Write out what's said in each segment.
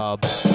Club.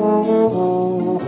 oh